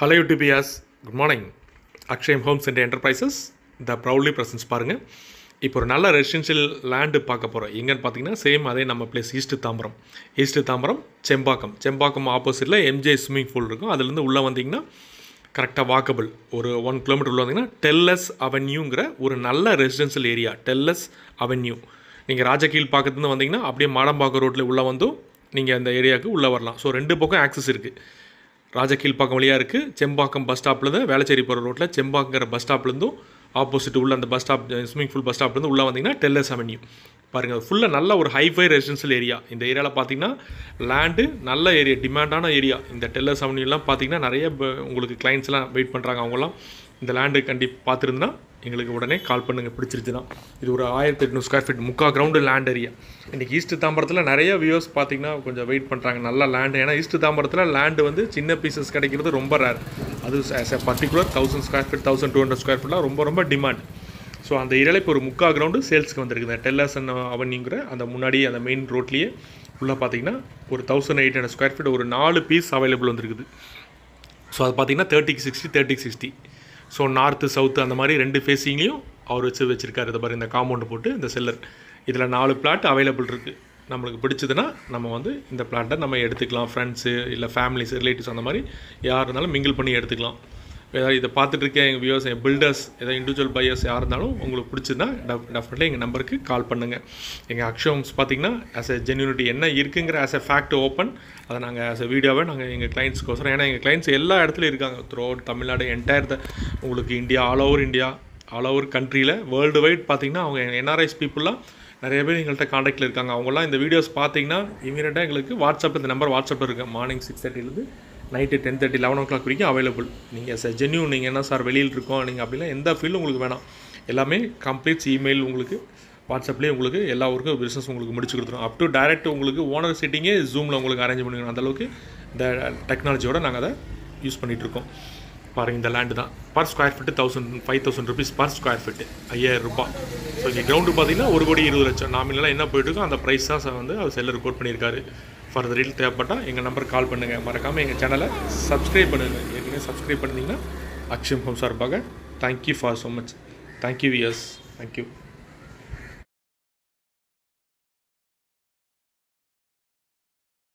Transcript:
Hello யூடிபியாஸ் good morning Akshayam homes and enterprises the proudly presents பாருங்கள் இப்போ ஒரு நல்ல ரெசிடென்ஷியல் லேண்டு பார்க்க போகிறோம் எங்கன்னு பார்த்தீங்கன்னா சேம் அதே நம்ம place east Tambaram. East Tambaram Sembakkam. Sembakkam ஆப்போசிட்டில் எம்ஜே ஸ்விம்மிங் பூல் இருக்கும். அதுலேருந்து உள்ளே வந்தீங்கன்னா கரெக்டாக வாக்கபிள் ஒரு ஒன் கிலோமீட்டர் உள்ளே வந்தீங்கன்னா டெல்லஸ் அவென்யூங்கிற ஒரு நல்ல ரெசிடென்ஷியல் ஏரியா டெல்லஸ் அவென்யூ நீங்கள் ராஜகீழ் பக்கத்துலேருந்து வந்தீங்கன்னா அப்படியே மாடம்பாக்கம் ரோட்டில் உள்ளே வந்தும் நீங்கள் அந்த ஏரியாவுக்கு உள்ளே வரலாம். ஸோ ரெண்டு பக்கம் ஆக்சஸ் இருக்குது ராஜகீழ்பாக்கம் வழியாக இருக்குது செம்பாக்கம் பஸ் ஸ்டாப்லேருந்து வேளச்சேரி போகிற ரோட்டில் செம்பாக்கங்கிற பஸ் ஸ்டாப்லேருந்தும் ஆப்போசிட் உள்ள அந்த bus stop swimming pool bus ஸ்டாப்லேருந்து உள்ளே வந்தீங்கன்னா டெல்லஸ் அவென்யூ பாருங்கள் ஃபுல்லாக நல்ல ஒரு ஹைஃபை ரெசிடென்ஷியல் ஏரியா இந்த ஏரியாவில் பார்த்தீங்கன்னா லேண்டு நல்ல ஏரியா டிமாண்டான ஏரியா இந்த டெல்லர்ஸ் அவென்யூலாம் பார்த்தீங்கன்னா நிறைய உங்களுக்கு கிளைண்ட்ஸ்லாம் வெயிட் பண்ணுறாங்க அவங்களாம் இந்த லேண்டு கண்டி பார்த்துருந்தா எங்களுக்கு உடனே கால் பண்ணுங்கள் பிடிச்சிருச்சுன்னா. இது ஒரு ஆயிரத்தி எட்நூறு ஸ்கொயர் ஃபீட் முக்கா கிரவுண்டு லேண்ட் ஏரியா இன்றைக்கி ஈஸ்ட் தாம்பரத்தில் நிறைய வியூஸ் பார்த்தீங்கன்னா கொஞ்சம் வெயிட் பண்ணுறாங்க நல்ல லேண்டு ஏன்னா ஈஸ்ட் தாம்பரத்தில் லேண்டு வந்து சின்ன பீசஸ் கிடைக்கிறது ரொம்ப ரேர் அது as a particular thousand square feet thousand two hundred square ஃபீட்லாம் ரொம்ப ரொம்ப டிமாண்ட் ஸோ அந்த ஏரியாவில் இப்போ ஒரு முக்கா கிரவுண்டு சேல்ஸ்க்கு வந்திருக்குது. டெல்லர்சன் அவனிங்கிற அந்த முன்னாடி அந்த மெயின் ரோட்லேயே உள்ளே பார்த்தீங்கன்னா ஒரு thousand eight hundred square feet ஒரு நாலு பீஸ் அவைலபிள் வந்திருக்குது. ஸோ அது பார்த்தீங்கன்னா தேர்ட்டிக்கு சிக்ஸ்டி தேர்ட்டிக்கு சிக்ஸ்டி ஸோ நார்த்து சவுத்து அந்த மாதிரி ரெண்டு ஃபேஸிங்லேயும் அவர் வச்சு வச்சுருக்காரு. இதை மாதிரி இந்த காம்பவுண்டு போட்டு இந்த செல்லர் இதில் நாலு பிளாட் அவைலபிள் இருக்குது நம்மளுக்கு பிடிச்சதுன்னா நம்ம வந்து இந்த பிளாட்டை நம்ம எடுத்துக்கலாம். ஃப்ரெண்ட்ஸு இல்லை ஃபேமிலிஸ் ரிலேட்டிவ்ஸ் அந்த மாதிரி யார் இருந்தாலும் மிங்கிள் பண்ணி எடுத்துக்கலாம். ஏதாவது இதை பார்த்துட்டு இருக்கேன் எங்கள் வியூவர்ஸ் என் பில்டர்ஸ் ஏதாவது இண்டிவிஜுவல் பையர்ஸ் யார் இருந்தாலும் உங்களுக்கு பிடிச்சதுன்னா டெஃபினெட்லி எங்கள் நம்பருக்கு கால் பண்ணுங்கள் எங்கள் அக்ஷோம்ஸ் பார்த்தீங்கன்னா ஆஸ் எ ஜென்யூனிட்டி என்ன இருக்குங்கிற ஆஸ் எ ஃபேக்ட் ஓப்பன் அதை நாங்கள் ஆஸ் எ வீடியோவை நாங்கள் எங்கள் கிளைண்ட்ஸ்க்கோசரம் ஏன்னா எங்கள் கிளைண்ட்ஸ் எல்லா இடத்துலையும் இருக்காங்க. Throughout Tamil Nadu entire the உங்களுக்கு India all over India all over கண்ட்ரியில் வேர்ல்டு வைட் பார்த்தீங்கன்னா அவங்க என்ஆர்ஐஸ் பீப்புளெலாம் நிறைய பேர் எங்கள்கிட்ட காண்டாக்டில் இருக்காங்க. அவங்களாம் இந்த வீடியோஸ் பார்த்தீங்கன்னா இமீடியட்டாக எங்களுக்கு வாட்ஸ்அப் இந்த நம்பர் வாட்ஸ்அப்பில் இருக்குது morning six தேர்ட்டிலேருந்து night ten thirty eleven o'clock வரைக்கும் அவைலபிள் நீங்கள் சார் ஜென்யூன் நீங்கள் என்ன சார் வெளியில் இருக்கோம் நீங்கள் அப்படிலாம் எந்த ஃபீல்டும் உங்களுக்கு வேணாம். எல்லாமே கம்ப்ளீட்ஸ் இமெயில் உங்களுக்கு வாட்ஸ்அப்லேயே உங்களுக்கு எல்லா ஒர்க்கும் பிஸ்னஸ் உங்களுக்கு முடிச்சு கொடுத்துரும். அப் டு டேரெக்ட் உங்களுக்கு ஓனர் சிட்டிங்கே ஜூமில் உங்களுக்கு அரேஞ்ச் பண்ணிக்கணும். அந்தளவுக்கு இந்த டெக்னாலஜியோட நாங்கள் அதை யூஸ் பண்ணிகிட்டு இருக்கோம். பாருங்கள் இந்த லேண்டு தான். Per square feet thousand five thousand rupees per square feet ஐயாயிரம் ரூபாய். ஸோ இங்கே கிரவுண்டு பார்த்தீங்கன்னா ஒரு கோடி இருபது லட்சம். நாமினலாக என்ன போயிட்டுருக்கோ அந்த ப்ரைஸ் தான் சார் வந்து அவர் செல்லர் கோட் பண்ணியிருக்காரு. ஃபர்தர் ரீல் தேவைப்பட்டால் எங்கள் நம்பருக்கு கால் பண்ணுங்கள் மறக்காமல் எங்கள் சேனலை சப்ஸ்கிரைப் பண்ணுங்கள் ஏற்கனவே சப்ஸ்கிரைப் பண்ணிங்கன்னா அக்ஷயம் ஹோம் சார்பாக thank you for so much thank you viewers thank you